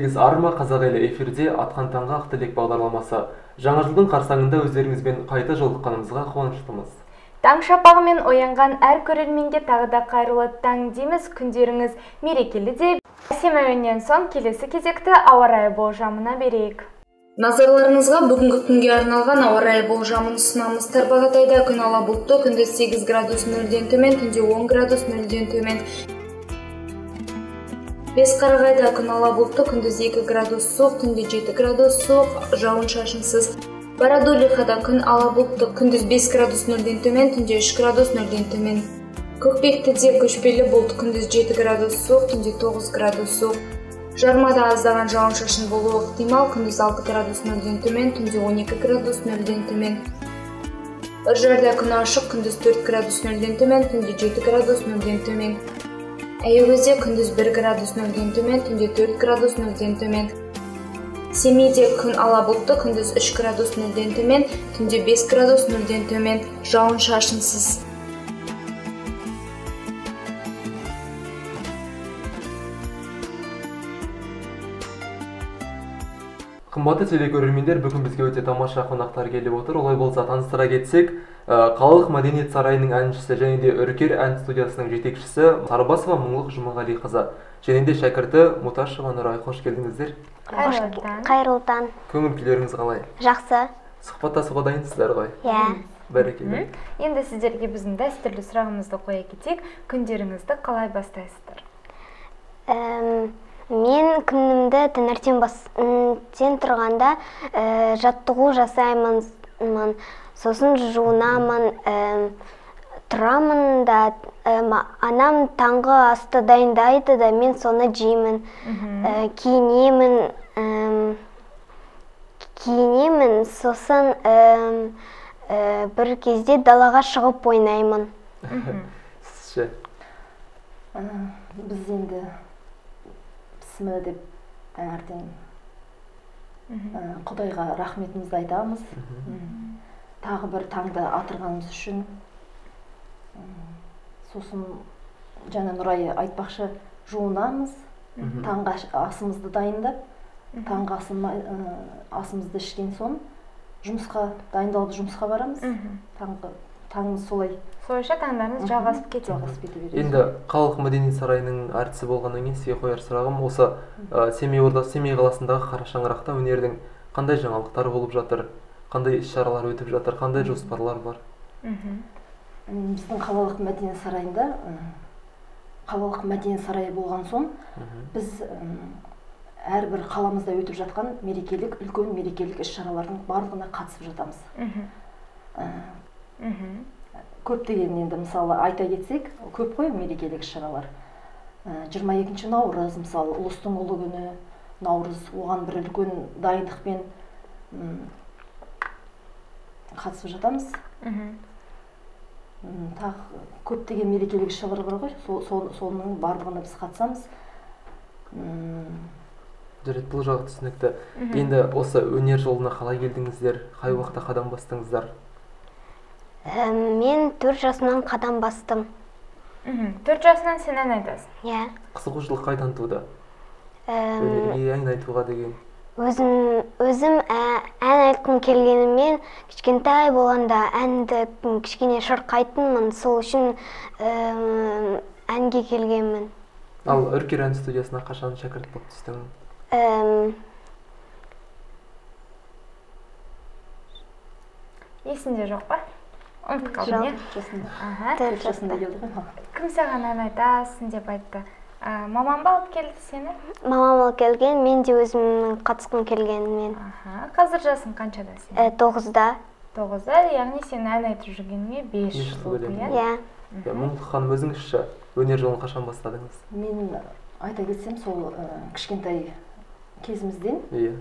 сегіз арма қазақ елі эфирде атқан таңға ақ тілек бағдарламасы. Жаңа жылдың қарсаңында өздеріңізбен қайта жолыққанымызға қуаныштымыз. Таң шапағымен оянған әр көрерменге тағы да қайырлы таң дейміз. Күндеріңіз мерекелі де әсем әуеннен соң келесі кезекті ауа райы болжамына берейік. Назарларыңызға бүгінгі күнге арналған ауа райы болжамын ұсынамыз. Тарбағатайда күн ала бұлтты күндіз 8 градус нөлден төмен түнде 10 градус нөлден төмен. Бесқарағайда күн ала бұлтты күндіз 2 градус суық түнде 7 градус суық жауын шашынсыз. Бородулихада күн ала бұлтты күндіз 5 градус нөлден төмен түнде 3 градус нөлден төмен. Көкпектіде көшпелі бұлт күндіз 7 градус суық түнде 9 градус суық. Жармада аздаған жауын шашын болуы ықтимал күндіз 6 градус нөлден төмен түнде 12 градус нөлден төмен. Үржарда күн ашық күндіз 4 градус нөлден төмен түнде 7 градус нөлден төмен. Аягөзде күндіз 1 градус нөлден төмен түнде 4 градус нөлден төмен. Семейде күн ала бұлтты күндіз 3 градус нөлден төмен түнде 5 градус нөлден төмен. Жауын шашынсыз қымбатты телекөрермендер бүгін бізге өте тамаша қонақтар келіп отыр. Олай болса таныстыра кетсек ә, қалалық мәдениет сарайының әншісі және де үркер ән студиясының жетекшісі сарбасова мұңлық жұмағалиқызы және де шәкірті муташева нұрай қош келдіңіздер. Қайырлы таң. көңіл күйлеріңіз қалай? Жақсы. Сұхбаттасуға дайынсыздар ғой? Иә. Бәрекелді. Енді сіздерге біздің дәстүрлі сұрағымызды қоя кетейік. Күндеріңізді қалай бастайсыздар? Мен күнімді таңертең бастен тұрғанда ә, жаттығу жасаймын мын, сосын жуынамын әм, тұрамын да әм, анам таңғы асты дайындайды да мен соны жеймін. Ә, киінемін киінемін. Сосын ә, бір кезде далаға шығып ойнаймын. Сіз ше Ә, біз енді бісміллә деп таңертең ә, құдайға рахметімізді айтамыз. Тағы бір таңды атырғанымыз үшін сосын жаңа нұрай айтпақшы жуынамыз. Таңғы асымызды дайындап таңғы ә, асымызды ішкен соң жұмысқа дайындалып жұмысқа барамыз. Таңғы таңымыз солай солайша таңдарыңыз жалғасып кетеді. Жалғасып кете береді енді қалалық мәдениет сарайының әртісі болғаннан кейін сізге қояр сұрағым. Осы ә, семей орда семей қаласындағы қара шаңырақта өнердің қандай жаңалықтар болып жатыр? Қандай іс шаралар өтіп жатыр? Қандай жоспарлар бар? Мхм. Біздің қалалық мәдениет сарайында қалалық мәдениет сарайы болған соң біз әрбір қаламызда өтіп жатқан мерекелік үлкен мерекелік іс шаралардың барлығына қатысып жатамыз. Мхм. Ә, мхм көптеген енді мысалы айта кетсек көп қой мерекелік іс шаралар жиырма екінші наурыз мысалы ұлыстың ұлы күні наурыз оған бір үлкен дайындықпен қатысып жатамыз. Мхм. Тағы көптеген мерекелік іс шаралар бар ғой. Сол- сол- соның барлығына біз қатысамыз. Жарайды бұл жағы түсінікті. Енді осы өнер жолына қалай келдіңіздер? Қай уақытта қадам бастыңыздар? Мен төрт жасымнан қадам бастым. Мхм төрт жасынан сен ән айтасың? Иә. Қызығушылық қайдан туды? Ән айтуға деген. өзім өзім ә- ән айтқым келгенімен кішкентай болғанда әнді кішкене шырқайтынмын. Сол үшін әнге келгенмін. Ал үркер ән студиясына қашан шәкірт болып түстің? Әм, есіңде жоқ па? Қалдың иә кім саған ән айтасың деп айтты. Ә, мамам ба алып келді сені? Мамам алып келген мен де өзімнің қатысқым келгенімен. Аха қазір жасың қаншада сен Ә, тоғызда. Тоғызда яғни сен ән айтып жүргеніңе бес жыл болды иә. Иә мұңлық ханым өзіңізші өнер жолын қашан бастадыңыз? Мен айта кетсем сол ә, кішкентай кезімізден. Иә.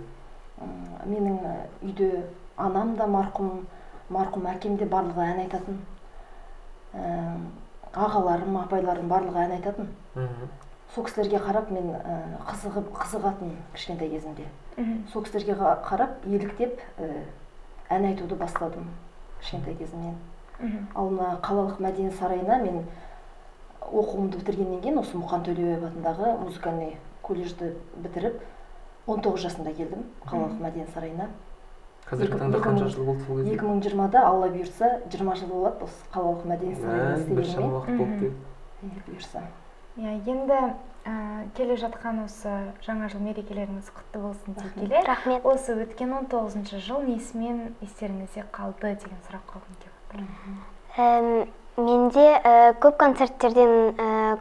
Менің үйде анам да марқұм марқұм әкем де барлығы ән айтатын Ә, ағаларым апайларым барлығы ән айтатын мхм. сол кісілерге қарап мен ә, қызығып қызығатын кішкентай кезімде мхм. сол кісілерге қарап еліктеп ә, ән айтуды бастадым кішкентай кезімнен мхм. ал мына қалалық мәдениет сарайына мен оқуымды бітіргеннен кейін осы мұқан төлеубаев атындағы музыкальный колледжді бітіріп 19 жасымда келдім қалалық мәдениет сарайына қазіргі Екі- таңда екі қанша мың- жыл болды сол кезде? 2020-да алла бұйырса 20 жыл болады осы қалалық мәдениет істегеніме уақыт болды деп. Бұйырса. Иә енді ә, келе жатқан осы жаңа жыл мерекелеріңіз құтты болсын дей келе. Рахмет. Осы өткен 19 жыл несімен естеріңізде қалды деген сұрақ қойғым келіп отыр менде көп концерттерден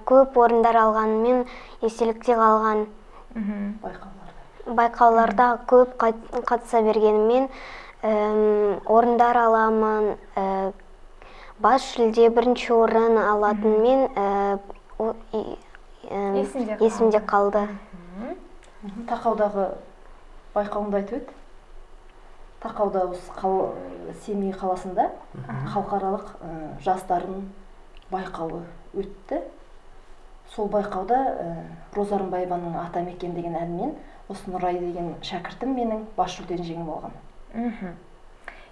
көп орындар алғанымен естелікте қалған. Мхм. Байқауларда көп қат- қатыса бергенімен эм, орындар аламын э, бас жүлде бірінші орын алатынмен э, Есімде қалды. тақаудағы байқауыңды айтып еді тақауда осы қал- семей қаласында халықаралық ә, жас дарын байқауы өтті. Сол байқауда ә, роза рымбаеваның атамекен деген әнмен осы нұрай деген шәкіртім менің бас жүлдені жеңіп алған. Мхм.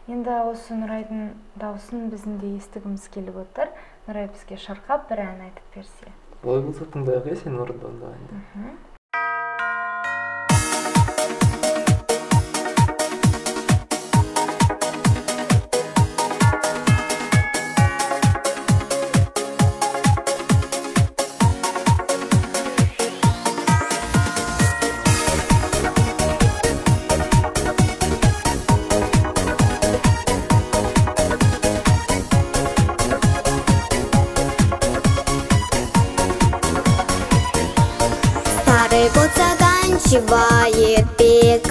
Енді осы нұрайдың дауысын біздің де естігіміз келіп отыр. Нұрай бізге шырқап бір ән айтып берсе. Олай болса тыңдайық иә сенің орындауында заканчивает бег.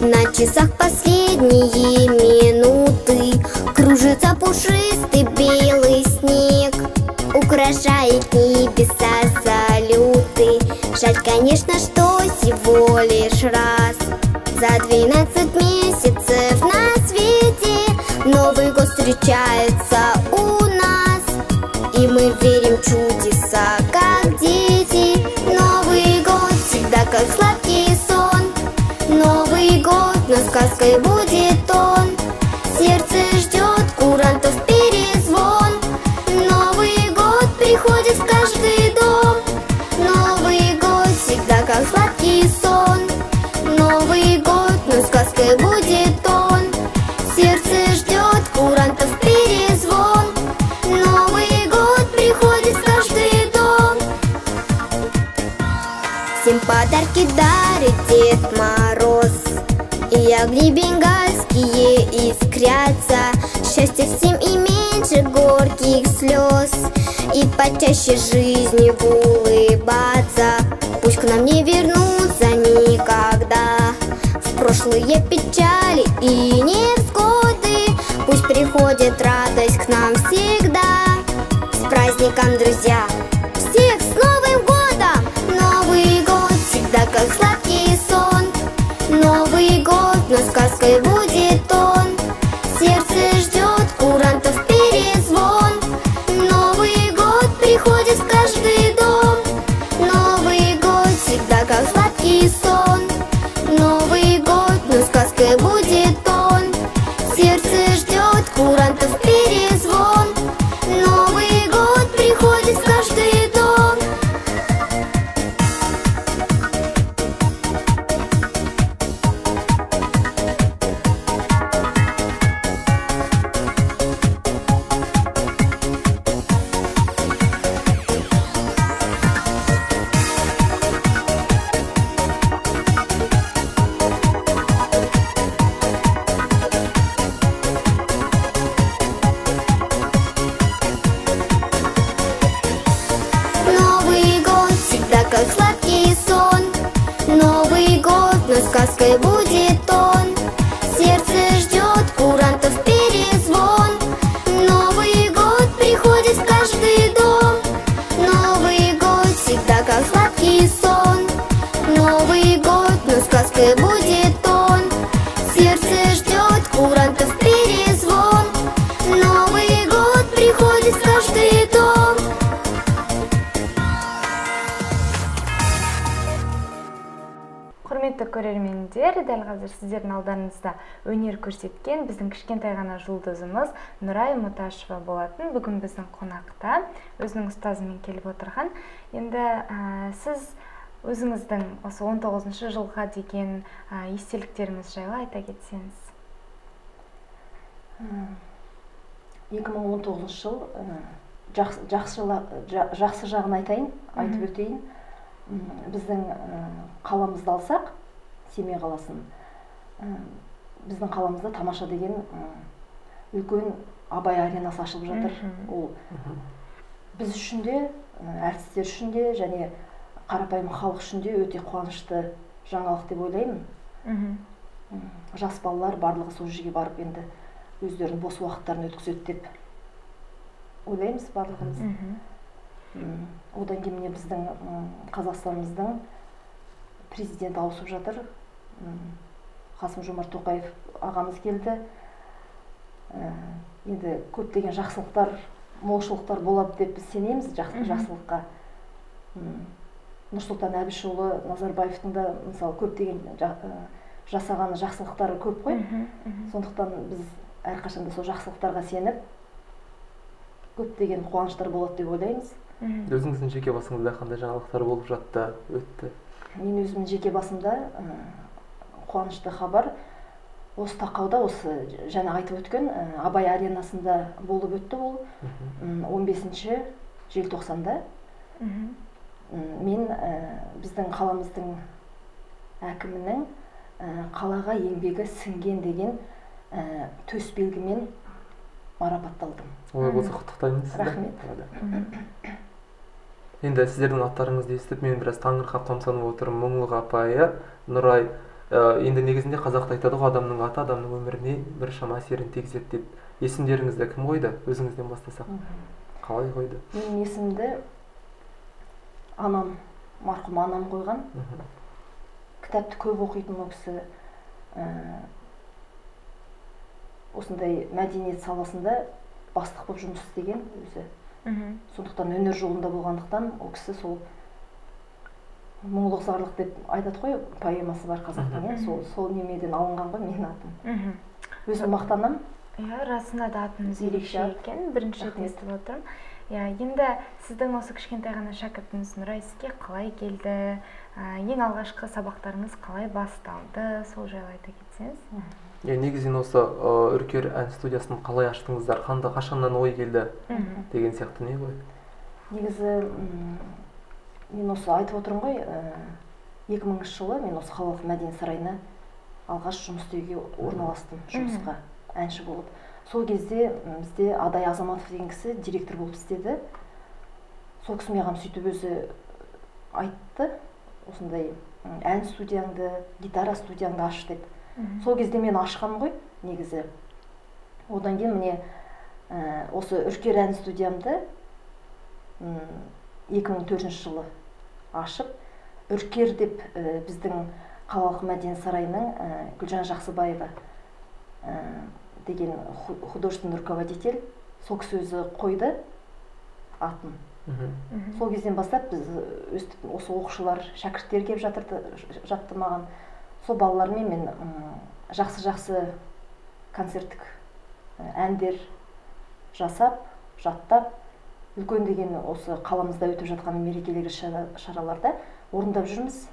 На часах последние минуты Кружится пушистый белый снег. Украшает небеса салюты. Жаль, конечно, что всего лишь раз. За 12 месяцев на свете Новый год встречается у нас. И мы верим в сказкой будет он. Сердце ждет курантов перезвон. Новый год приходит в каждый дом. Новый год всегда как сладкий сон. Новый год, но сказкой будет он. Сердце ждет курантов перезвон. Новый год приходит в каждый дом. Всем подарки дарит Дед Мороз И огни бенгальские искрятся. Счастья всем и меньше горьких слез. И почаще жизни улыбаться. Пусть к нам не вернутся никогда. В прошлые печали и невзгоды Пусть приходит радость к нам всегда. С праздником, друзья! Өнер көрсеткен біздің кішкентай ғана жұлдызымыз нұрай мұташева болатын. Бүгін біздің қонақта өзінің ұстазымен келіп отырған. Енді ә, сіз өзіңіздің осы 19 жылға деген ә, естеліктеріңіз жайлы айта кетсеңіз. 2019 жыл ә, жақсы, жақсы, жа- жақсы жағын айтайын айтып өтейін. Біздің ә, қаламызды алсақ семей қаласын біздің қаламызда тамаша деген үлкен абай аренасы ашылып жатыр. Ол біз үшін де әртістер үшін де және қарапайым халық үшін де өте қуанышты жаңалық деп ойлаймын. Жас балалар барлығы сол жерге барып енді өздерінің бос уақыттарын өткізеді деп ойлаймыз барлығымыз. Одан кейін міне біздің қазақстанымыздың президенті ауысып жатыр. М, қасым жомарт тоқаев ағамыз келді. Ә, енді көптеген жақсылықтар молшылықтар болады деп біз сенеміз жақсылыққа. Нұрсұлтан әбішұлы назарбаевтың да мысалы көптеген ә, жасаған жақсылықтары көп қой. Сондықтан біз әрқашанда сол жақсылықтарға сеніп көптеген қуаныштар болады деп ойлаймыз. Мхм. Өзіңіздің жеке басыңызда қандай жаңалықтар болып жатты өтті? Мен өзімнің жеке басымда қуанышты хабар. Осы тақауда осы жаңа айтып өткен ы, абай аренасында болып өтті ол. М, 15 желтоқсанда. Мен ы, біздің қаламыздың әкімінің ы, қалаға еңбегі сіңген деген ы, төсбелгімен марапатталдым. Олай болса құттықтаймын сізді. Рахмет. Енді сіздердің аттарыңызды естіп мен біраз таңырқап тамсанып отырмын. Мұңлық апайы нұрай Ә, енді негізінде қазақта айтады ғой адамның аты адамның өміріне біршама әсерін тигізеді деп есімдеріңізді кім қойды? Өзіңізден бастасақ. Қалай қойды? Менің есімді анам марқұм анам қойған. Кітапты көп оқитын ол кісі ә, осындай мәдениет саласында бастық болып жұмыс істеген өзі. Мхм. Сондықтан өнер жолында болғандықтан ол кісі сол мұңлық зарлық деп айтады ғой поэмасы бар қазақтың иә сол сол немеден алынған ғой менің атым. Мхм. Өзім мақтанамын иә расында да атыңыз Ерекше. екен. Бірінші рет естіп отырмын. Иә енді сіздің осы кішкентай ғана шәкіртіңіз нұрай сізге қалай келді? Ә, ең алғашқы сабақтарыңыз қалай басталды? Сол жайлы айта кетсеңіз. Иә негізінен осы үркер ән студиясын қалай аштыңыздар? Қанда қашаннан ой келді? Мхм. Деген сияқты не ғой? Негізі мен осы айтып отырмын ғой екі мыңыншы жылы мен осы қалалық мәдениет сарайына алғаш жұмыс істеуге орналастым жұмысқа әнші болып. Сол кезде бізде адай азаматов деген кісі директор болып істеді. Сол кісі маған сөйтіп өзі айтты осындай ән студияңды гитара студияңды аш деп. Сол кезде мен ашқанмын ғой негізі. Одан кейін міне ә, осы үркер ән студиямды м, 2004 жылы ашып үркер деп ә, біздің қалалық мәдениет сарайының ә, гүлжан жақсыбаева ә, деген ху- художественный руководитель сол кісі өзі қойды атын. Сол кезден бастап біз өстіп осы оқушылар шәкірттер келіп жатырды жатты маған. Сол балалармен мен жақсы жақсы концерттік әндер жасап жаттап үлкен деген осы қаламызда өтіп жатқан мерекелік шара- шараларда орындап жүрміз.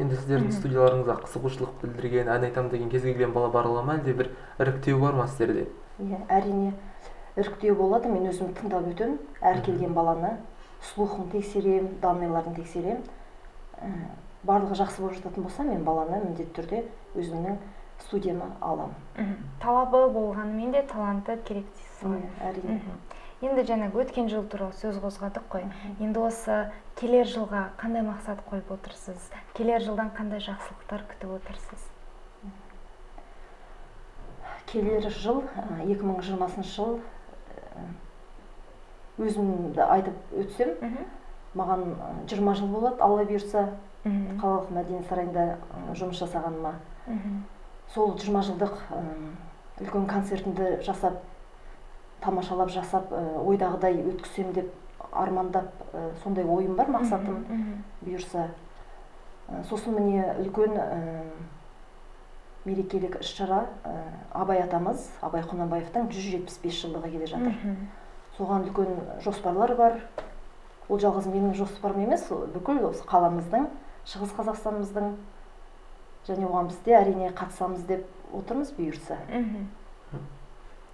Енді сіздердің студияларыңызға қызығушылық білдірген ән айтамын деген кез келген бала бара ала ма? әлде бір іріктеу бар ма сіздерде? Иә әрине іріктеу болады. Мен өзім тыңдап өтемін. Әр келген баланы слухын тексеремін данныйларын тексеремін Ә, барлығы жақсы болып жататын болса мен баланы міндетті түрде өзімнің студияма аламын. Мхм. талабы болғанымен де таланты керек дейсіз ғой. Иә, әрине. Енді жаңағы өткен жыл туралы сөз қозғадық қой. Енді осы келер жылға қандай мақсат қойып отырсыз? Келер жылдан қандай жақсылықтар күтіп отырсыз? Келер жыл ә, 2020 жыл ә, өзімді айтып өтсем маған ә, 20 жыл болады алла бұйырса қалалық мәдениет сарайында жұмыс жасағаныма. Сол 20 жылдық үлкен концертімді жасап тамашалап жасап ә, ойдағыдай өткізсем деп армандап ә, сондай ойым бар мақсатым бұйырса. Ә, сосын міне үлкен мерекелік іс шара абай атамыз абай құнанбаевтың 175 жылдығы келе жатыр. Соған үлкен жоспарлар бар. Ол жалғыз менің жоспарым емес бүкіл осы қаламыздың шығыс қазақстанымыздың және оған біз де әрине қатысамыз деп отырмыз бұйырса. Мхм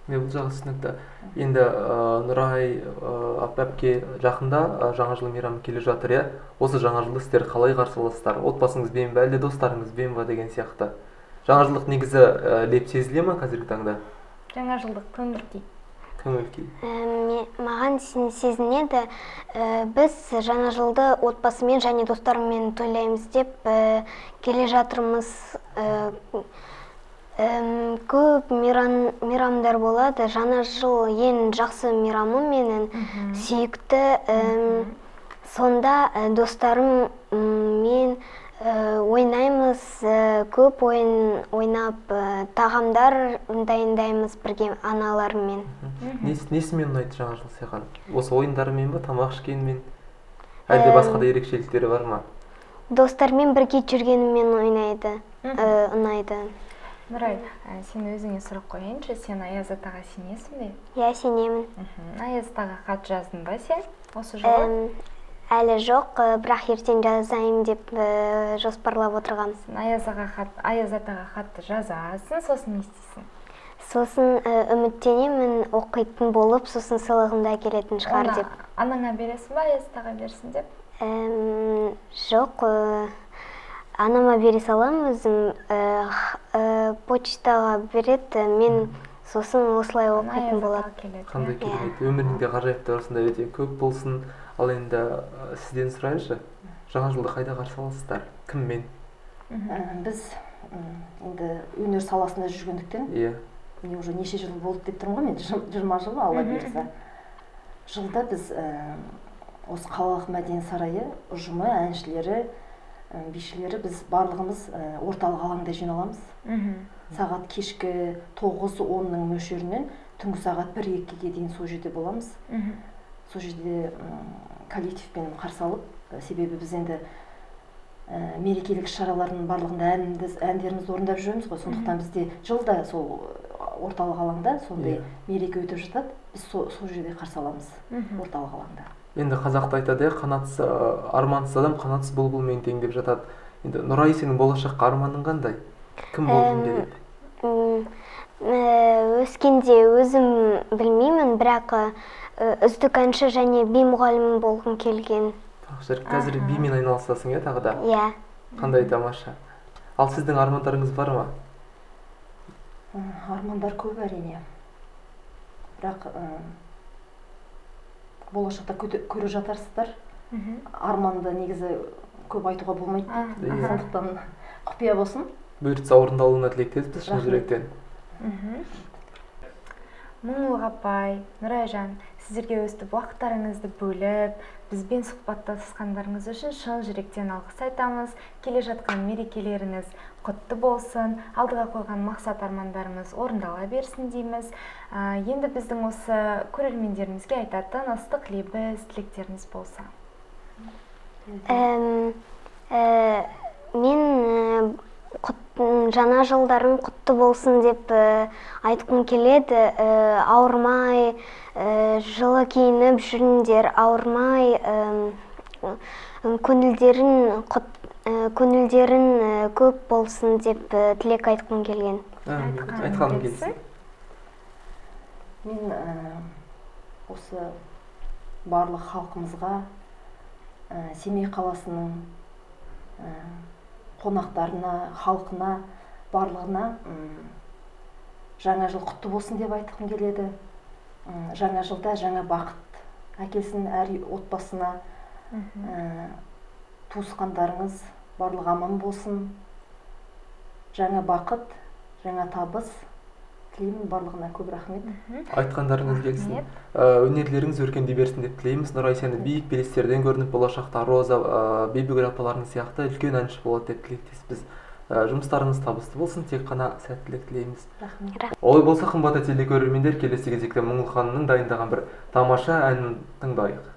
мен бұл жағы түсінікті енді ә, нұрай ә, әпке жақында ә, жаңа жыл мейрамы келе жатыр иә. Осы жаңа жылды сіздер қалай қарсы аласыздар отбасыңызбен ба әлде достарыңызбен ба деген сияқты. Жаңа жылдық негізі ә, леп сезіле ма қазіргі таңда? Жаңа жылдық көңіл күй. Көңіл күй. Ә, маған сезінеді Ә, біз жаңа жылды отбасымен және достарыммен тойлаймыз деп ә, келе жатырмыз Ә, әм, көп мейрам, мейрамдар болады. Жаңа жыл ең жақсы мейрамым менің. Сүйікті әм, сонда ә, достарым мен ә, ойнаймыз. Ә, көп ойын ойнап ә, тағамдар дайындаймыз бірге аналарыммен Нес- несімен ұнайды жаңа жыл саған осы ойындарымен ба тамақ ішкенмен? Әлде басқа да ерекшеліктері бар ма? достармен бірге жүргенімен ойнайды ә, ұнайды. Нұрай ә, сен өзіңе сұрақ қояйыншы сен аяз атаға сенесің бе? Иә сенемін. Аяз атаға хат жаздың ба сен осы жылы? Әлі жоқ ә, бірақ ертең жазайын деп ә, жоспарлап отырғанбыз сен аяз хат аяз атаға хатты жазасың сосын не істейсің? Сосын ә, үміттенемін оқитын болып сосын сыйлығым да келетін шығар деп. анаңа бересің ба аяз атаға берсін деп? Әм, жоқ анама бере саламын өзім ә, х- ә, почтаға береді мен сосын осылай оқитын болады қандай иә? керемет өміріңде ғажайыптар осындай өте көп болсын. Ал енді ә, сізден сұрайыншы жаңа жылды қайда қарсы аласыздар? Кіммен? Біз енді өнер саласында жүргендіктен иә. міне уже неше жыл болды деп тұрмын ғой мен жиырма жыл алла бұйырса жылда біз осы қалалық мәдениет сарайы ұжымы әншілері ә, бишілері біз барлығымыз ә, орталық алаңда жиналамыз. Мхм сағат кешкі тоғыз онның мөлшерінен түнгі сағат бір екіге дейін сол жерде боламыз. Мхм сол жерде м, коллективпен қарсы алып ә, себебі біз енді ә, мерекелік іс шаралардың барлығында әніміз әндерімізді орындап жүреміз ғой. Сондықтан бізде жылда сол орталық алаңда сондай Иә. мереке өтіп жатады. Біз со- сол жерде қарсы аламыз орталық алаңда. Енді қазақта айтады иә қанатсыз ә, армансыз адам қанатсыз бұлбұлмен тең деп жатады. Енді нұрай сенің болашаққа арманың қандай? Кім болғың келеді ә, өскенде өзім білмеймін бірақ ә, үздік әнші және би мұғалімі болғым келген. Қазір бимен айналысасың иә тағы да? Иә. Қандай тамаша. Ал сіздің армандарыңыз бар ма? Армандар көп әрине. Бірақ ә, болашақта көре жатарсыздар. Мхм арманды негізі көп айтуға болмайды. Иә. сондықтан құпия болсын. Бұйыртса орындалуына тілектеспіз шын жүректен. Мхм мұңлық апай нұрайжан сіздерге өстіп уақыттарыңызды бөліп бізбен сұхбаттасқандарыңыз үшін шын жүректен алғыс айтамыз. Келе жатқан мерекелеріңіз құтты болсын. Алдыға қойған мақсат армандарыңыз орындала берсін дейміз. Ә, енді біздің осы көрермендерімізге айтатын ыстық лебіз тілектеріңіз болса. Ә, мен ә, жаңа жылдарың құтты болсын деп ә, айтқым келеді. Ауырмай жылы киініп жүріңдер. Ауырмай әм, көңілдерін құт- көңілдерін ә, көп болсын деп ә, тілек айтқым келген. Айтқаным келсін. мен осы барлық халқымызға семей қаласының қонақтарына халқына барлығына жаңа жыл құтты болсын деп айтқым келеді. Жаңа жылда жаңа бақыт әкелсін әр отбасына. Ә, туысқандарыңыз барлығы аман болсын. Жаңа бақыт жаңа табыс тілеймін барлығына көп рахмет. Айтқандарыңыз келсін. Ә, өнерлеріңіз өркендей берсін деп тілейміз. Нұрай сені биік белестерден көрініп болашақта роза ә, бибігүл апаларың сияқты үлкен әнші болады деп тілектеспіз. Ә, жұмыстарыңыз табысты болсын. Тек қана сәттілік тілейміз. Рахмет. Олай болса қымбатты телекөрермендер келесі кезекте мұңлық ханымның дайындаған бір тамаша әнін тыңдайық.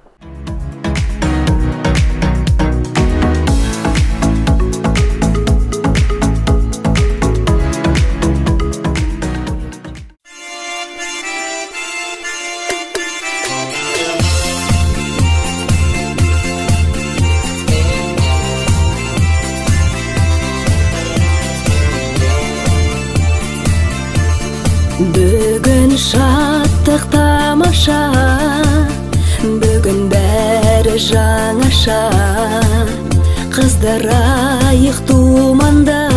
Қыздырайық думанда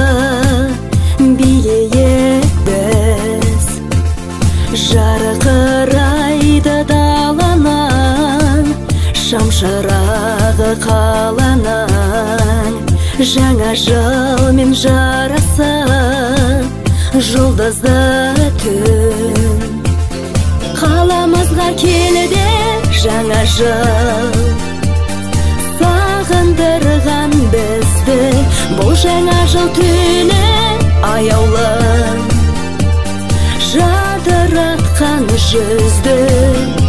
билейік біз. Жарқырайды даланан шамшырағы қаланан. Жаңа жылмен жарасып жұлдызды түн. Қаламызға келді жаңа жыл. Жаңа жыл түні аяулы жадыратқан жүзді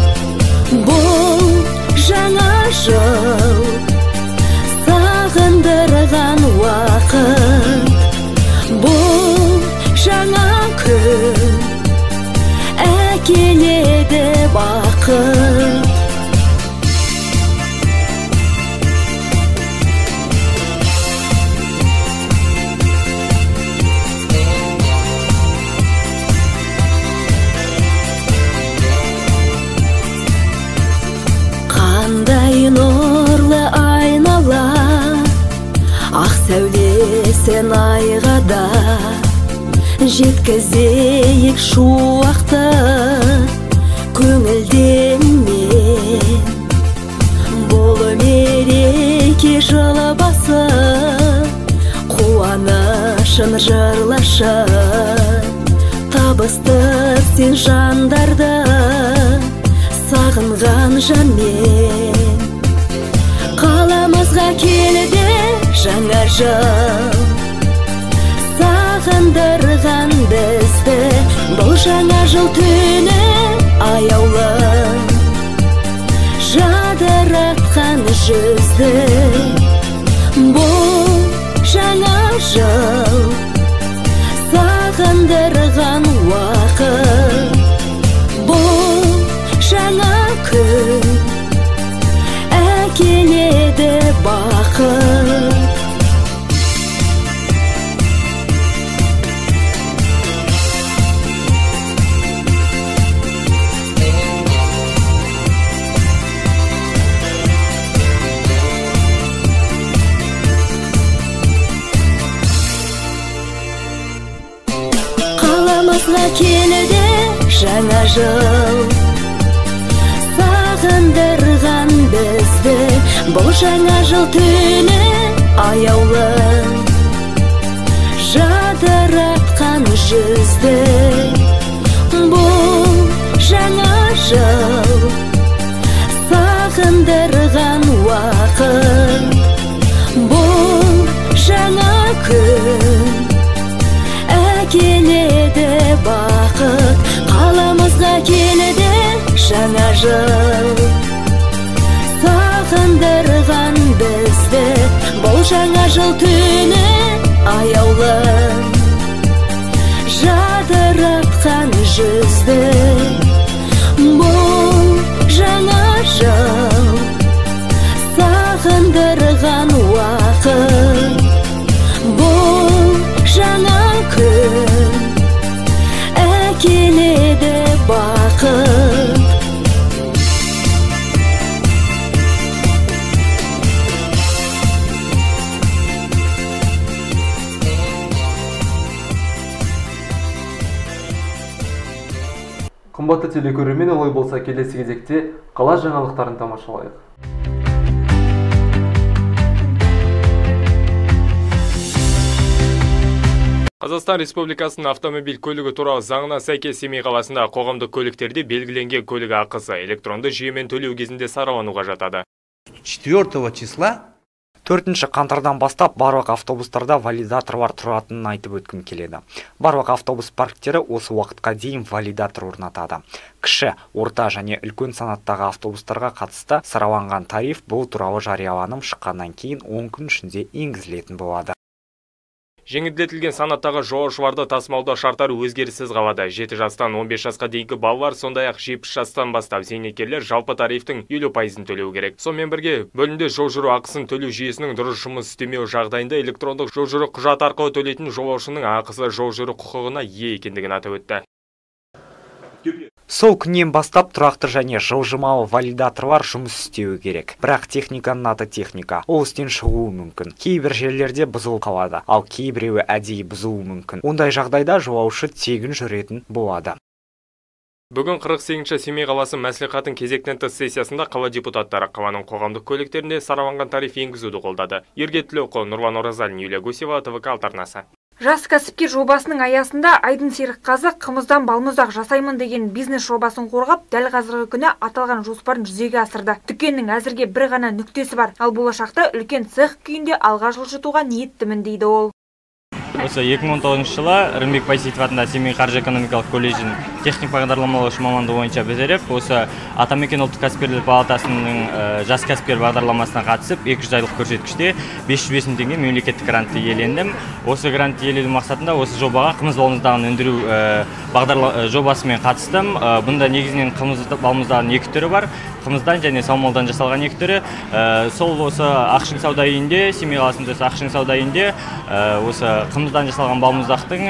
жеткізейік шуақты көңілденмен бұл мереке жылы басы қуанышын жырлашы. Табысты сен жандарды сағынған жанмен қаламызға келді жаңа жыл. Сағындырған бізді. Бұл жаңа жыл түні аяулы. Жадыратқан жүзді. Бұл жаңа жыл. Жыл. Сағындырған бізді бұл жаңа жыл түні аяулы. Жадыратқан жүзді бұл жаңа жыл. Сағындырған уақыт бұл жаңа күн. Жаңа жыл сағындырған бізді бұл жаңа жыл түні аяулы жадыратқан жүзді бұл жаңа жыл қымбатты телекөрермен олай болса келесі кезекте қала жаңалықтарын тамашалайық. Қазақстан республикасының автомобиль көлігі туралы заңына сәйкес семей қаласында қоғамдық көліктерде белгіленген көлік ақысы электронды жүйемен төлеу кезінде саралануға жатады. 4 числа төртінші қаңтардан бастап барлық автобустарда валидаторлар тұратынын айтып өткім келеді. Барлық автобус парктері осы уақытқа дейін валидатор орнатады. Кіші орта және үлкен санаттағы автобустарға қатысты сараланған тариф бұл туралы жарияланым шыққаннан кейін 10 күн ішінде енгізілетін болады. Жеңілдетілген санаттағы жолаушыларды тасымалдау шарттары өзгеріссіз қалады. 7 жастан 15 жасқа дейінгі балалар сондай ақ 70 жастан бастап зейнеткерлер жалпы тарифтің елу пайызын төлеу керек. Сонымен бірге бөлімде жол жүру ақысын төлеу жүйесінің дұрыс жұмыс істемеу жағдайында электрондық жол жүру құжаты арқылы төлейтін жолаушының ақысы жол жүру құқығына ие екендігін атап өтті. Сол күннен бастап тұрақты және жылжымалы валидаторлар жұмыс істеуі керек. Бірақ техниканың аты техника. Ол істен шығуы мүмкін. Кейбір жерлерде бұзылып қалады. Ал кейбіреуі әдейі бұзылуы мүмкін. Ондай жағдайда жолаушы тегін жүретін болады. Бүгін 48-ші Семей қаласы мәслихатын кезектен тыс сессиясында қала депутаттары қаланың қоғамдық көліктерінде сараланған тариф енгізуді қолдады. Ерге Тілеуқы, Нұрлан Оразалин, Юлия Гусева, ТВК альтернасы. Жас кәсіпкер жобасының аясында Айдын Серікқазы қымыздан балмұздақ жасаймын деген бизнес жобасын қорғап, дәл қазіргі күні аталған жоспарын жүзеге асырды. Дүкеннің әзірге бір ғана нүктесі бар, ал болашақта үлкен цех күйінде алға жылжытуға ниеттімін дейді ол. Осы 2019 жылы рымбек байсейітов атындағы семей қаржы экономикалық колледжін техник бағдарламалаушы мамандығы бойынша бітіріп осы атамекен ұлттық кәсіпкерлер палатасының жас кәсіпкер бағдарламасына қатысып 200 айлық көрсеткіште 500 бес мың теңге мемлекеттік грантты иелендім. Осы грантты иелеу мақсатында осы жобаға қымыз балмұздағын өндіру бағдарлама жобасымен қатыстым. Бұнда негізінен қымыз балмұздағының екі түрі бар. Қымыздан және саумалдан жасалған екі түрі сол осы ақшың сауда үйінде семей қаласында ақшың сауда үйінде осы қымыздан жасалған балмұздақтың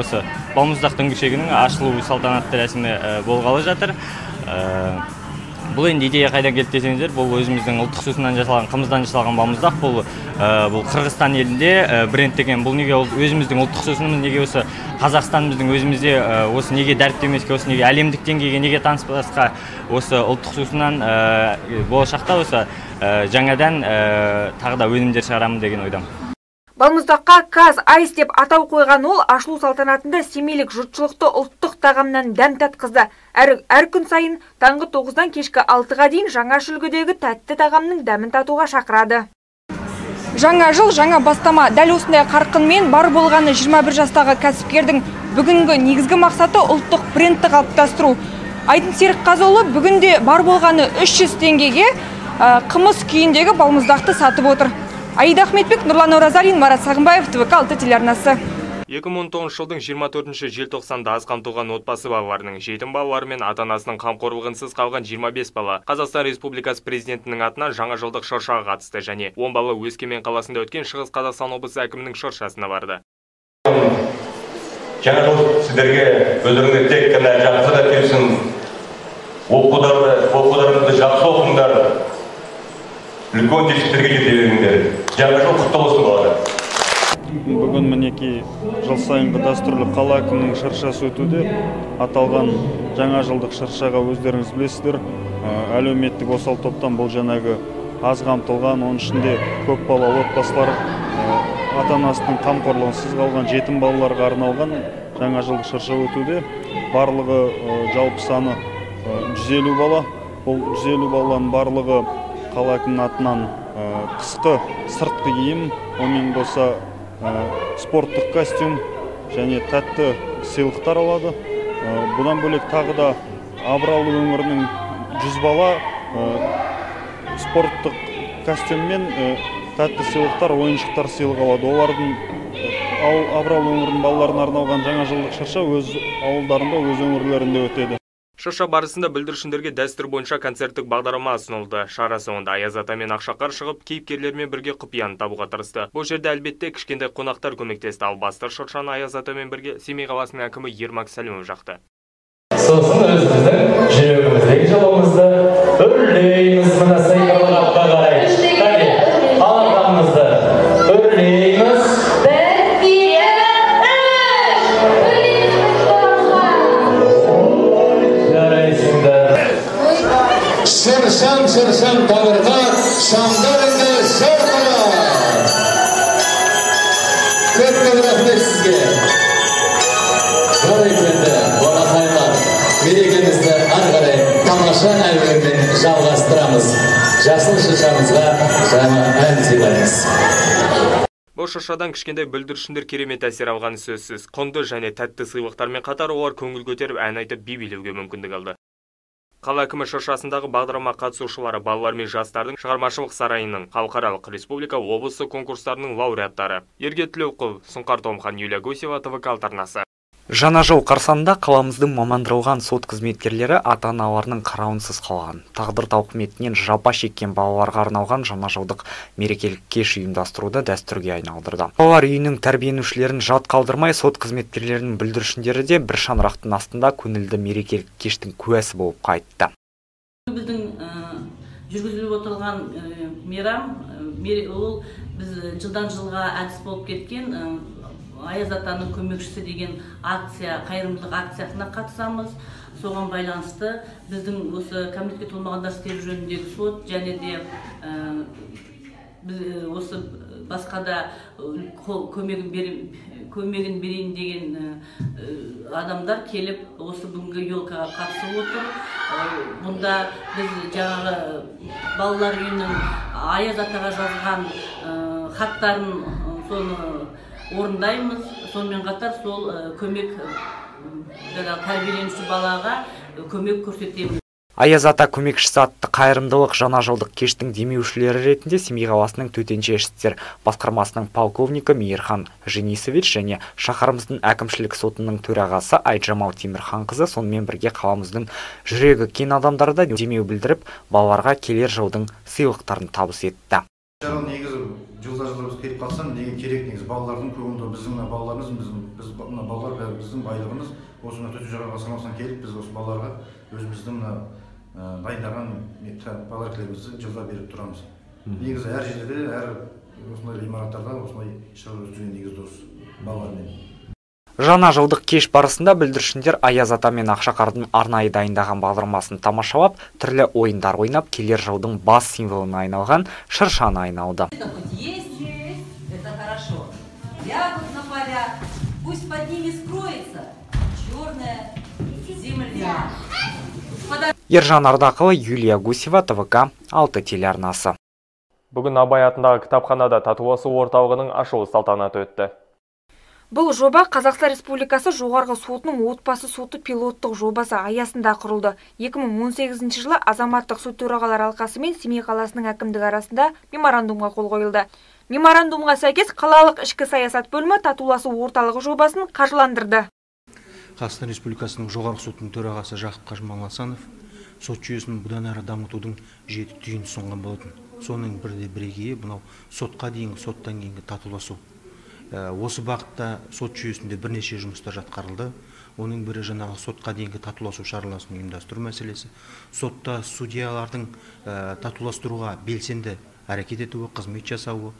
осы балмұздақ дөңгешегінің ашылу салтанатты рәсімі болғалы жатыр. Бұл енді идея қайдан келді десеңіздер бұл өзіміздің ұлттық сусыннан жасалған қымыздан жасалған балмұздақ бұл бұл қырғызстан елінде брендтеген бұл неге өзіміздің ұлттық сусынымыз неге осы қазақстан біздің өзімізде осы неге дәріптемеске осы неге әлемдік деңгейге неге таныспасқа осы ұлттық сусыннан болашақта осы жаңадан тағы да өнімдер шығарамын деген ойдамын. Балмұздаққа каз айс деп атау қойған ол ашылу салтанатында семейлік жұртшылықты ұлттық тағамнан дәм татқызды. Әр, әр күн сайын таңғы тоғыздан кешкі алтыға дейін жаңа үлгідегі тәтті тағамның дәмін татуға шақырады. Жаңа жыл жаңа бастама. Дәл осындай қарқынмен бар болғаны 21 жастағы кәсіпкердің бүгінгі негізгі мақсаты ұлттық брендті қалыптастыру. Айдын серікқазыұлы бүгінде бар болғаны 300 теңгеге қымыз күйіндегі балмұздақты сатып отыр. Аида ахметбек нұрлан оразалин марат сағынбаев твк алты телеарнасы. 2019 жылдың 24 желтоқсанда аз қамтылған отбасы балаларының жетім балалары мен ата анасының қамқорлығынсыз қалған 25 бала қазақстан республикасы президентінің атынан жаңа жылдық шыршаға қатысты және 10 бала өскемен қаласында өткен шығыс қазақстан облысы әкімінің шыршасына барды. Жаңа жыл сіздерге өздеріңе тек қана жақсы да келсін. Жақсы оқыңдар. Үлкен жетістіктерге жете беріңдер. Жаңа жыл құтты болсын балалар. Бүгін мінекей жыл сайынғы дәстүрлі қала әкімінің шыршасы өтуде. Аталған жаңа жылдық шыршаға өздеріңіз білесіздер. Әлеуметтік осал топтан бұл жаңағы аз қамтылған оның ішінде көпбалалы отбасылар ата анасының қамқорлығынсыз қалған жетім балаларға арналған жаңа жылдық шырша өтуде. Барлығы жалпы саны 150 бала. Бұл 150 баланың барлығы қала әкімінің атынан қысқы сыртқы киім онымен қоса спорттық костюм және тәтті сыйлықтар алады. Бұдан бөлек тағы да абыраулы өңірінің жүз бала спорттық костюм мен тәтті сыйлықтар ойыншықтар сыйлық алады. Олардың абыраулы өңірінің балаларына арналған жаңа жылдық шырша өз ауылдарында өз өңірлерінде өтеді. Шырша барысында бүлдіршіндерге дәстүр бойынша концерттік бағдарлама ұсынылды. Шара соңында аяз ата мен ақшақар шығып кейіпкерлермен бірге құпияны табуға тырысты. Бұл жерде әлбетте кішкентай қонақтар көмектесті. Ал басты шыршаны аяз атамен бірге семей қаласының әкімі ермак сәлімов жақты. Сосын өзіміздің жүрегіміздегі жылуымызды үрлейміз. Әуенмен жалғастырамыз жасыл шыршамызға жаңа ән сыйлаймыз бұл шыршадан кішкентай бүлдіршіндер керемет әсер алғаны сөзсіз. Құнды және тәтті сыйлықтармен қатар олар көңіл көтеріп ән айтып би билеуге мүмкіндік алды. Қала әкімі шыршасындағы бағдарлама қатысушылары балалар мен жастардың шығармашылық сарайының халықаралық республика облысы конкурстарының лауреаттары. Ерге тілеуқұл сұңқар томхан юлия гусева твк арнасы жаңа жыл қарсаңында қаламыздың мамандырылған сот қызметкерлері ата аналарының қарауынсыз қалған. Тағдыр тауқыметінен жапа шеккен балаларға арналған жаңа жылдық мерекелік кеш ұйымдастыруды дәстүрге айналдырды. Балалар үйінің тәрбиеленушілерін жат қалдырмай сот қызметкерлерінің бүлдіршіндері де бір шаңырақтың астында көңілді мерекелік кештің куәсі болып қайтты. Біздің жүргізіліп отырған мейрам ол біз жылдан жылға әдіс болып кеткен аяз атаның көмекшісі деген акция қайырымдылық акциясына қатысамыз. Соған байланысты біздің осы кәмелетке толмағандар істері жөніндегі сот және де біз осы басқа да көмегін көмегін берейін деген адамдар келіп осы бүгінгі елкаға қатысып отыр. Бұнда біз жаңағы балалар үйінің аяз атаға жазған хаттарын соны орындаймыз. Сонымен қатар сол көмек жаңағы тәрбиеленуші балаға көмек көрсетеміз. Аяз ата көмекшісі атты қайырымдылық жаңа жылдық кештің демеушілері ретінде семей қаласының төтенше істер басқармасының полковнигі мейірхан женисович және шаһарымыздың әкімшілік сотының төрағасы айжамал темірханқызы сонымен бірге қаламыздың жүрегі кең адамдары да демеу білдіріп балаларға келер жылдың сыйлықтарын табыс етті. Негізі жылда жылда біз келіп қалсам неге керек негізі балалардың көңілі. Біздің мына балаларымыз біздің біз мына балалар бәрі біздің байлығымыз. Осы мына төтенше жағдайлар басқармасынан келіп біз осы балаларға өзіміздің мына дайындаған подаркілерімізді жылда беріп тұрамыз. Негізі әр жерде әр осындай ғимараттарда осындай шара өткізген негізі дұрыс. Балалармен жаңа жылдық кеш барысында бүлдіршіндер аяз ата мен ақшақардың арнайы дайындаған бағдарламасын тамашалап түрлі ойындар ойнап келер жылдың бас символына айналған шыршаны айналды. Есть это хорошо. Лягут на поля пусть под ними скроется черная земля. Ержан ардақұлы юлия гусева твк алты телеарнасы. Бүгін абай атындағы кітапханада татуласу орталығының ашылу салтанаты өтті. Бұл жоба Қазақстан Республикасы жоғарғы сотының отбасы соты пилоттық жобасы аясында құрылды. 2018 жылы азаматтық сот төрағалар алқасы мен Семей қаласының әкімдігі арасында меморандумға қол қойылды. Меморандумға сәйкес қалалық ішкі саясат бөлімі татуласу орталығы жобасын қаржыландырды. Қазақстан Республикасының жоғарғы сотының төрағасы Жақып Қажымал Асанов сот жүйесін бұдан әрі дамытудың жеті түйін ұсынған болатын. Соның бірде бірегейі мынау сотқа дейінгі соттан кейінгі татуласу осы бағытта сот жүйесінде бірнеше жұмыстар атқарылды оның бірі жаңағы сотқа дейінгі татуласу шараласын ұйымдастыру мәселесі. Сотта судьялардың татуластыруға белсенді әрекет етуі қызмет жасауы.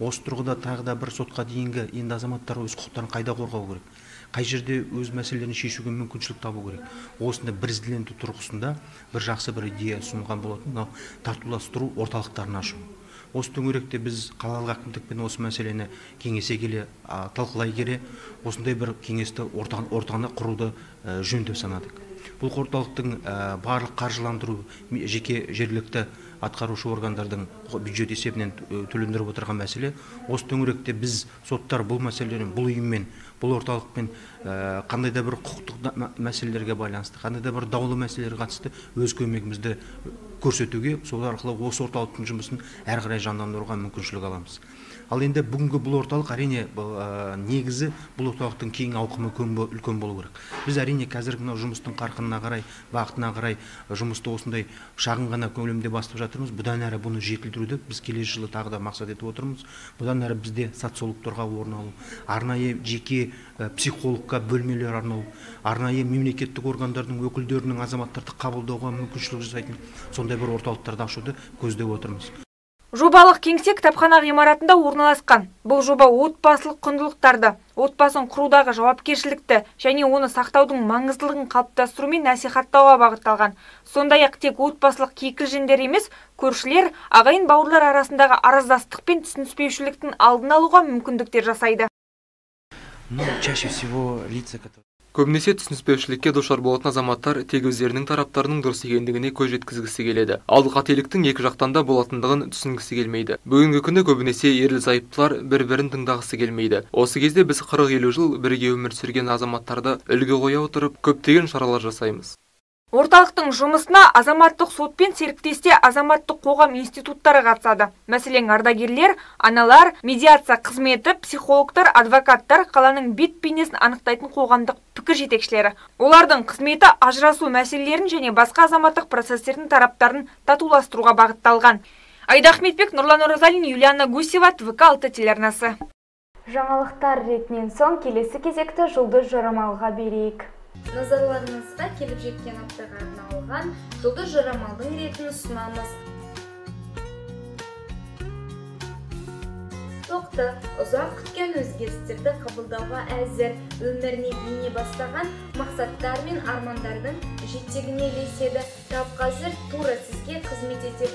Осы тұрғыда тағы да бір сотқа дейінгі енді азаматтар өз құқықтарын қайда қорғау керек? Қай жерде өз мәселелерін шешуге мүмкіншілік табу керек? Осыны бірізділенту тұрғысында бір жақсы бір идея ұсынған болатын. Мынау татуластыру орталықтарын ашу. Осы төңіректе біз қалалық әкімдікпен осы мәселені кеңесе келе талқылай келе осындай бір кеңесті ортаны құруды жөн деп санадық. Бұл орталықтың барлық қаржыландыру жеке жергілікті атқарушы органдардың бюджет есебінен төлендіріп отырған мәселе. Осы төңіректе біз соттар бұл мәселелермен бұл ұйыммен бұл орталықпен қандай да бір құқықтық мәселелерге байланысты қандай да бір даулы мәселелерге қатысты өз көмегімізді көрсетуге сол арқылы осы орталықтың жұмысын әрі қарай жандандыруға мүмкіншілік аламыз. Ал енді бүгінгі бұл орталық әрине негізі бұл орталықтың кең ауқымы үлкен болу керек. Біз әрине қазіргі мынау жұмыстың қарқынына қарай бағытына қарай жұмысты осындай шағын ғана көлемде бастап жатырмыз. Бұдан әрі бұны жетілдіруді біз келесі жылы тағы да мақсат етіп отырмыз. Бұдан әрі бізде социологтарға орын алу арнайы жеке психологқа бөлмелер арналу арнайы мемлекеттік органдардың өкілдерінің азаматтарды қабылдауға мүмкіншілік жасайтын сондай бір орталықтарды ашуды көздеп отырмыз. Жобалық кеңсе кітапхана ғимаратында орналасқан. Бұл жоба отбасылық құндылықтарды, отбасын құрудағы жауапкершілікті және оны сақтаудың маңыздылығын қалыптастыру мен насихаттауға бағытталған. Сондай-ақ тек отбасылық кикілжіңдер емес, көршілер, ағайын бауырлар арасындағы араздастық пен түсініспеушіліктің алдын алуға мүмкіндіктер жасайды. Ну, чаще всего көбінесе түсініспеушілікке душар болатын азаматтар тек өздерінің тараптарының дұрыс екендігіне көз жеткізгісі келеді. Ал қателіктің екі жақтан да болатындығын түсінгісі келмейді. Бүгінгі күні көбінесе ерлі зайыптылар бір бірін тыңдағысы келмейді. Осы кезде біз қырық елу жыл бірге өмір сүрген азаматтарды үлгі қоя отырып көптеген шаралар жасаймыз. Орталықтың жұмысына азаматтық сотпен серіктесте азаматтық қоғам институттары қатысады. Мәселен ардагерлер аналар медиация қызметі психологтар адвокаттар қаланың бет бейнесін анықтайтын қоғамдық пікір жетекшілері. Олардың қызметі ажырасу мәселелерін және басқа азаматтық процестердің тараптарын татуластыруға бағытталған. Айда ахметбек нұрлан оразалин юлиана гусева твк алты телеарнасы. Жаңалықтар ретінен соң келесі кезекті жұлдыз жорамалға берейік. Назарларыңызға келіп жеткен аптаға арналған жұлдыз жорамалдың ретін ұсынамыз. Тоқты ұзақ күткен өзгерістерді қабылдауға әзір өміріне ене бастаған мақсаттар мен армандардың жетегіне ілеседі тап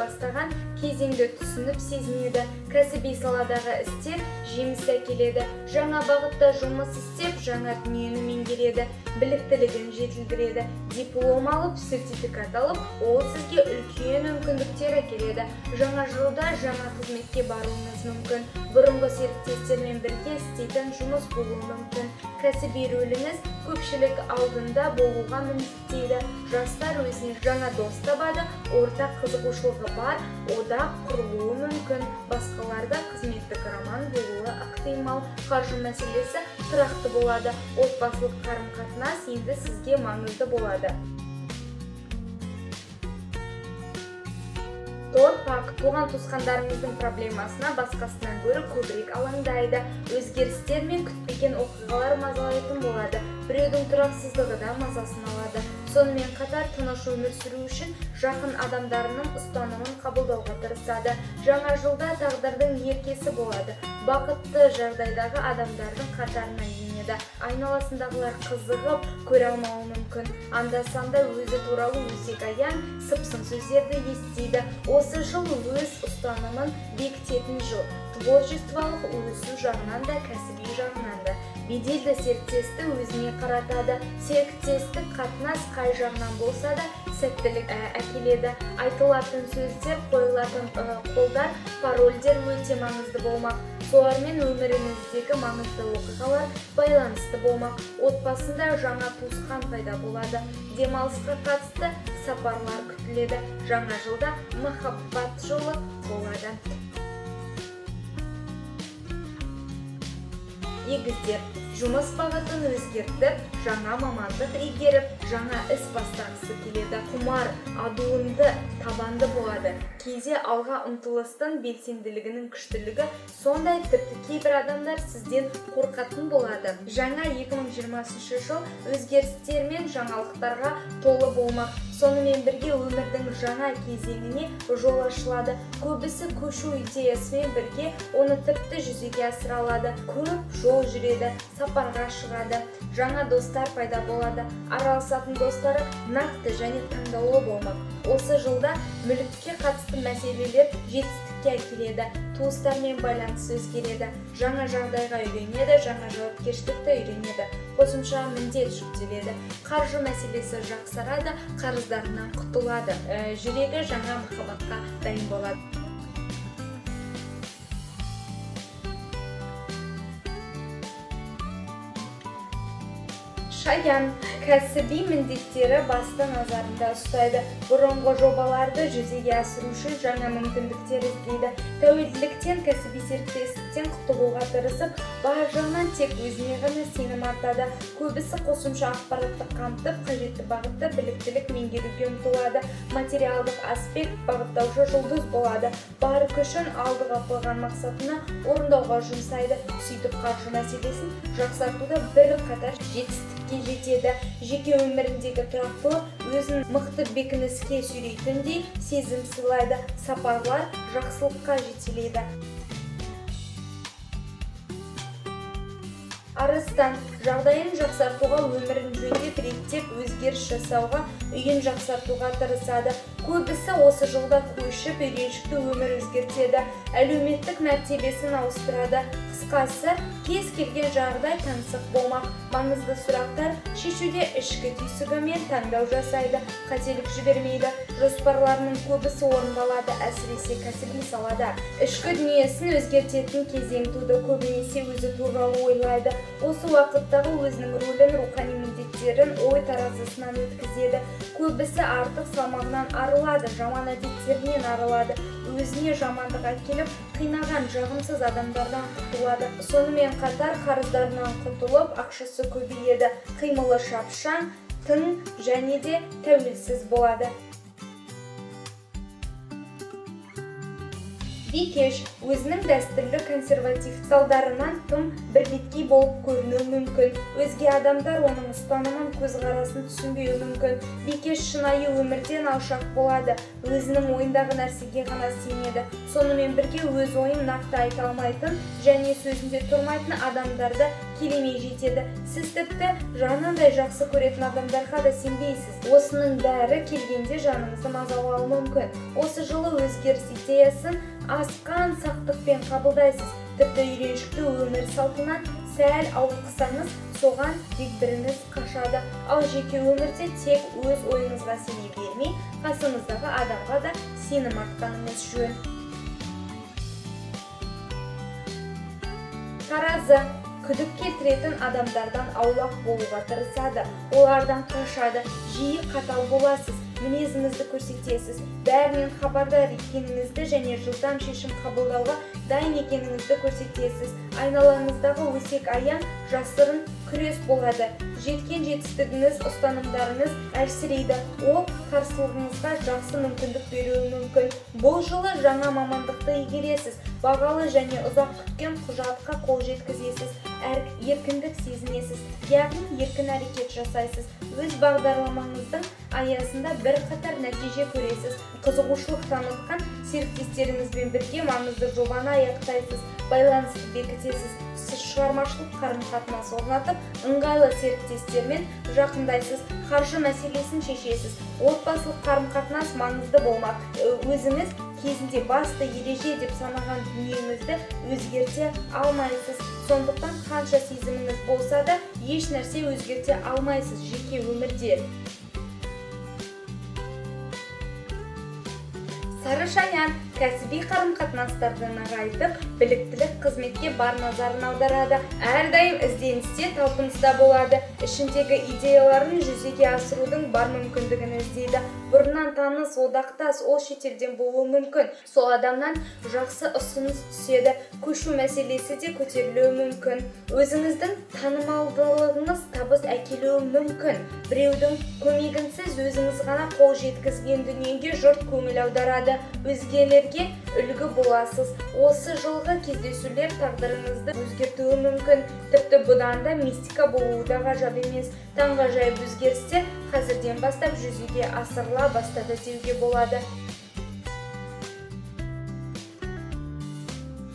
бастаған кезеңді түсініп сезінеді. Кәсіби саладағы істер жеміс әкеледі. Жаңа бағытта жұмыс істеп жаңа дүниені меңгереді. Біліктілігін жетілдіреді. Диплом алып сертификат алып ол сізге үлкен мүмкіндіктер әкеледі. Жаңа жылда жаңа қызметке баруыңыз мүмкін. Бұрынғы серіктестермен бірге істейтін жұмыс болуы мүмкін. Кәсіби рөліңіз көпшілік алдында болуға міндеттейді жастар өзіне жаңа дос табады ортақ қызығушылығы бар одақ құрылуы мүмкін. Басқаларда қызметтік роман болуы ықтимал. Қаржы мәселесі тұрақты болады. Отбасылық қарым қатынас енді сізге маңызды болады. Торпақ туған туысқандарыңыздың проблемасына басқасынан гөрі көбірек алаңдайды өзгерістер мен күтпеген оқиғалар мазалайтын болады. Біреудің тұрақсыздығы да мазасын алады. Сонымен қатар тыныш өмір сүру үшін жақын адамдарының ұстанымын қабылдауға тырысады. Жаңа жылда тағдырдың еркесі болады. Бақытты жағдайдағы адамдардың қатарына айналасындағылар қызығып көре алмауы мүмкін. Анда санда өзі туралы өсек аяң сыпсың сөздерді естиді. Осы жыл өз ұстанымын бекітетін жыл. Творчестволық өсу жағынан да кәсіби жағынан да. Беделді серіктесті өзіне қаратады. Серіктестік қатынас қай жағынан болса да сәттілік ә, әкеледі. Айтылатын сөздер қойылатын қолдар парольдер өте маңызды болмақ. Солармен өміріңіздегі маңызды оқиғалар байланысты болмақ. Отбасында жаңа туысқан пайда болады. Демалысқа қатысты сапарлар күтіледі. Жаңа жылда махаббат жолы болады. Егіздер. Жұмыс бағытын өзгертіп жаңа мамандық игеріп жаңа іс бастағысы келеді. Құмар адуынды табанды болады. Кейде алға ұмтылыстың белсенділігінің күштілігі сондай тіпті кейбір адамдар сізден қорқатын болады. Жаңа 2020 жыл өзгерістер мен жаңалықтарға толы болмақ. Сонымен бірге өмірдің жаңа кезеңіне жол ашылады. Көбісі көшу идеясымен бірге оны тіпті жүзеге асыра алады көп жол жүреді сапарға шығады. Жаңа достар пайда болады. Араласатын достары нақты және таңдаулы болмақ. Осы жылда мүлікке қатысты мәселелер жетістікке әкеледі туыстармен байланыс өзгереді жаңа жағдайға үйренеді жаңа жауапкершілікті үйренеді қосымша міндет жүктеледі. Қаржы мәселесі жақсарады қарыздарынан құтылады. Ә, жүрегі жаңа махаббатқа дайын болады. Шаян кәсіби міндеттері басты назарында ұстайды бұрынғы жобаларды жүзеге асыру үшін жаңа мүмкіндіктер іздейді тәуелділіктен кәсіби серіктестіктен құтылуға тырысып бар жағынан тек өзіне ғана сенім артады көбісі қосымша ақпаратты қамтып қажетті бағытты біліктілік меңгеруге ұмтылады материалдық аспект бағыттаушы жұлдыз болады бар күшін алдыға қойған мақсатына орындауға жұмсайды сөйтіп қаржы мәселесін жақсартуда бірқатар жетістікке жетеді жеке өміріндегі тұрақтылық өзін мықты бекініске сүйрейтіндей сезім сыйлайды. Сапарлар жақсылыққа жетелейді. Арыстан жағдайын жақсартуға өмірін жөндеп реттеп өзгеріс жасауға үйін жақсартуға тырысады. Көбісі осы жылда көшіп үйреншікті өмір өзгертеді. Әлеуметтік мәртебесін ауыстырады. Қысқасы кез келген жағдай таңсық болмақ. Маңызды сұрақтар шешуде ішкі түйсігімен таңдау жасайды. Қателік жібермейді. Жоспарларының көбісі орындалады. Әсіресе кәсіби салада. Ішкі дүниесін өзгертетін кезең туды. Көбінесе өзі туралы ойлайды. Осы уақыттағы өзінің рөлін рухани міндеттерін ой таразысынан өткізеді. Көбісі артық салмағынан арылады жаман әдеттерінен арылады. Өзіне жамандық әкеліп қинаған жағымсыз адамдардан құтылады. Сонымен қатар қарыздарынан құтылып ақшасы көбейеді. Қимылы шапшаң тың және де тәуелсіз болады. Бикеш өзінің дәстүрлі консерватив салдарынан тым бірбеткей болып көрінуі мүмкін. Өзге адамдар оның ұстанымын көзқарасын түсінбеуі мүмкін. Бикеш шынайы өмірден алшақ болады. Өзінің ойындағы нәрсеге ғана сенеді. Сонымен бірге өз ойын нақты айта алмайтын және сөзінде тұрмайтын адамдарды келемей жетеді. Сіз тіпті жанындай жақсы көретін адамдарға да сенбейсіз. Осының бәрі келгенде жаныңызды мазалауы мүмкін. Осы жылы өзгеріс идеясын асқан сақтықпен қабылдайсыз. Тіпті үйреншікті өмір салтынан сәл ауытқысаңыз соған дегбіріңіз қашады. Ал жеке өмірде тек өз ойыңызға сене бермей қасыңыздағы адамға да сенім артқаныңыз жөн. Таразы. Күдік келтіретін адамдардан аулақ болуға тырысады. Олардан қашады жиі қатал боласыз. Мінезіңізді көрсетесіз. Бәрінен хабардар екеніңізді және жылдам шешім қабылдауға дайын екеніңізді көрсетесіз. Айналаңыздағы өсек аяң жасырын күрес болады. Жеткен жетістігіңіз ұстанымдарыңыз әлсірейді. Ол қарсылығыңызға жақсы мүмкіндік беруі мүмкін. Бұл жылы жаңа мамандықты игересіз. Бағалы және ұзақ күткен құжатқа қол жеткізесіз. Еркіндік сезінесіз. Яғни еркін әрекет жасайсыз. Өз бағдарламаңыздың аясында бірқатар нәтиже көресіз. Қызығушылық танытқан серіктестеріңізбен бірге маңызды жобаны аяқтайсыз. Байланысты бекітесіз. Сіз шығармашылық қарым-қатынас орнатып ыңғайлы серіктестермен жақындайсыз қаржы мәселесін шешесіз. Отбасылық қарым-қатынас маңызды болмақ. Өзіңіз кезінде басты ереже деп санаған дүниеңізді өзгерте алмайсыз. Сондықтан қанша сезіміңіз болса да еш нәрсе өзгерте алмайсыз жеке өмірде. Сары шаян кәсіби қарым-қатынастарды нығайтып біліктілік қызметке бар назарын аударады. Әрдайым ізденісте талпыныста болады. Ішіндегі идеяларын жүзеге асырудың бар мүмкіндігін іздейді. Бұрыннан таныс одақтас ол шетелден болуы мүмкін. Сол адамнан жақсы ұсыныс түседі. Көшу мәселесі де көтерілуі мүмкін. Өзіңіздің танымалдылығыңыз табыс әкелуі мүмкін. Біреудің көмегінсіз өзіңіз ғана қол жеткізген дүниеге жұрт көңіл аударады. Өзгелерге үлгі боласыз. Осы жылғы кездесулер тағдырыңызды өзгертуі мүмкін. Тіпті бұдан да мистика болуы да ғажап емес. Таңғажайып өзгерістер қазірден бастап жүзеге асырыла бастады деуге болады.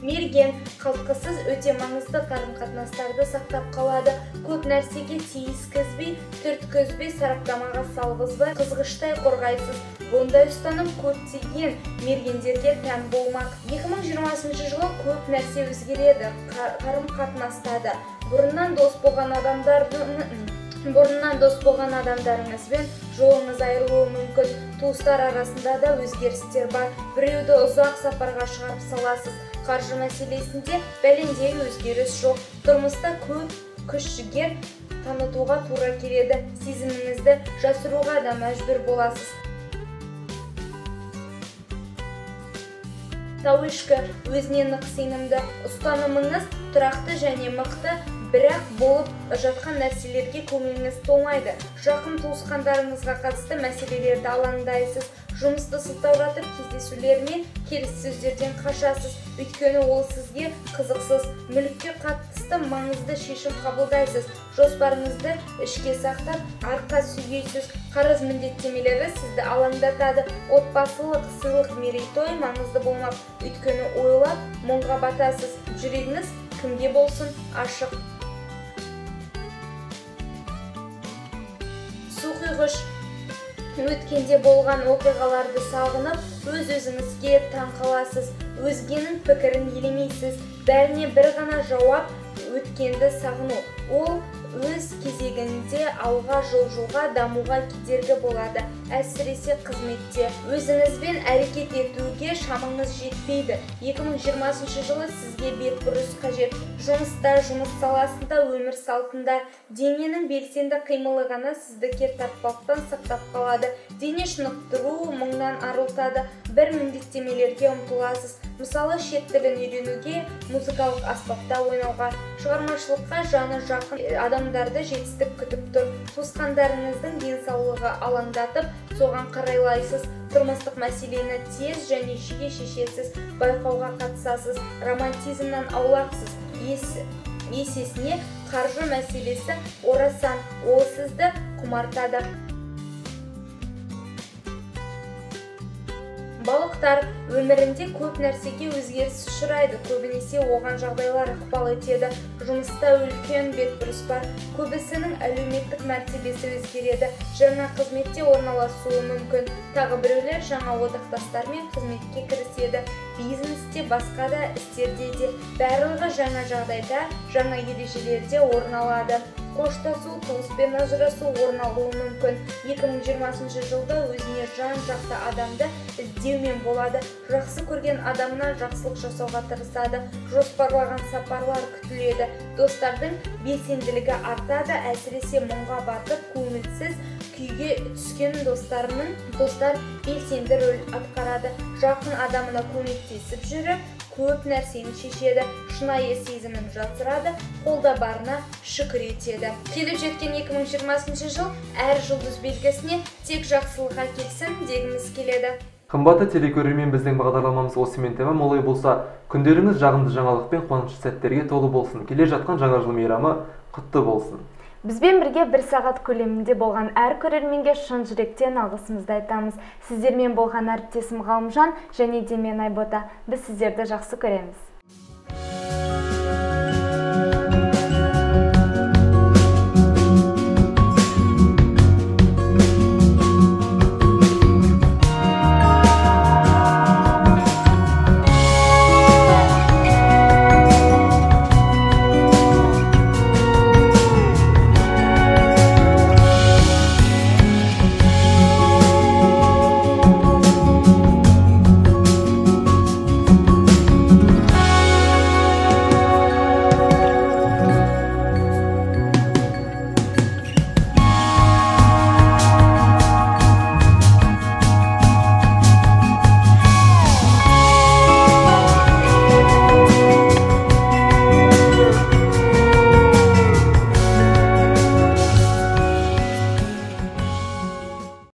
Мерген қалтқысыз өте маңызды қарым-қатынастарды сақтап қалады. Көп нәрсеге тиіскізбей түрткізбей сараптамаға салғызбай қызғыштай қорғайсыз. Бұндай ұстаным көптеген мергендерге тән болмақ. 2020 жылы көп нәрсе өзгереді қарым-қатынаста да бұрыннан дос болған адамдардың бұрыннан дос болған адамдарыңызбен жолыңыз айырылуы мүмкін. Туыстар арасында да өзгерістер бар. Біреуді ұзақ сапарға шығарып саласыз. Қаржы мәселесінде бәлендей өзгеріс жоқ. Тұрмыста көп күш жігер танытуға тура келеді. Сезіміңізді жасыруға да мәжбүр боласыз. Тауешкі өзіне нық сенімді. Ұстанымыңыз тұрақты және мықты бірақ болып жатқан нәрселерге көңіліңіз толмайды. Жақын туысқандарыңызға қатысты мәселелерді алаңдайсыз. Жұмысты сылтауратып кездесулер мен келіссөздерден қашасыз. Өйткені ол сізге қызықсыз. Мүлікке қатысты маңызды шешім қабылдайсыз. Жоспарыңызды ішке сақтап арқа сүйейсіз. Қарыз міндеттемелері сізді алаңдатады. Отбасылық сыйлық мерейтой маңызды болмақ. Өйткені ойлап мұңға батасыз. Жүрегіңіз кімге болсын ашық. Суқұйғыш өткенде болған оқиғаларды сағынып өз өзіңізге таң қаласыз. Өзгенің пікірін елемейсіз. Бәріне бір ғана жауап өткенді сағыну. Ол өз кезегінде алға жылжуға дамуға кедергі болады. Әсіресе қызметте өзіңізбен әрекет етуге шамаңыз жетпейді. 2020 жылы сізге бетбұрыс қажет. Жұмыста жұмыс саласында өмір салтында дененің белсенді қимылы ғана сізді кертартпалықтан сақтап қалады. Дене шынықтыру мұңнан арылтады. Бір міндеттемелерге ұмтыласыз. Мысалы шет тілін үйренуге музыкалық аспапта ойнауға шығармашылыққа жаны жақын адамдарды жетістік күтіп тұр. Туысқандарыңыздың денсаулығы алаңдатып соған қарайлайсыз. Тұрмыстық мәселені тез және жиі шешесіз байқауға қатысасыз романтизмнан аулақсыз. Ес, есесіне қаржы мәселесі орасан ол сізді құмартады. Балықтар өмірінде көп нәрсеге өзгеріс ұшырайды. Көбінесе оған жағдайлар ықпал етеді. Жұмыста үлкен бетбұрыс бар. Көбісінің әлеуметтік мәртебесі өзгереді. Жаңа қызметте орналасуы мүмкін. Тағы біреулер жаңа одақтастармен қызметке кіріседі. Бизнесте басқа да істерде де. Барлығы жаңа жағдайда жаңа ережелерде орын алады. Қоштасу туыспен ажырасу орын алуы мүмкін. 2020 жылда өзіне жан жақты адамды іздеумен болады. Жақсы көрген адамына жақсылық жасауға тырысады. Жоспарлаған сапарлар күтіледі. Достардың белсенділігі артады. Әсіресе мұңға батып көңілсіз күйге түскен достарының достар белсенді рөл атқарады. Жақын адамына көмектесіп жүріп көп нәрсені шешеді шынайы сезімін жасырады қолда барына шүкір етеді. Келіп жеткен 2020 жыл әр жұлдыз белгісіне тек жақсылық әкелсін дегіміз келеді. Қымбатты телекөрермен біздің бағдарламамыз осымен тәмам олай болса күндеріңіз жағымды жаңалық пен қуанышты сәттерге толы болсын. Келе жатқан жаңа жыл мейрамы құтты болсын. Бізбен бірге бір сағат көлемінде болған әр көрерменге шын жүректен алғысымызды айтамыз. Сіздермен болған әріптесім ғалымжан және де мен айбота. Біз сіздерді жақсы көреміз.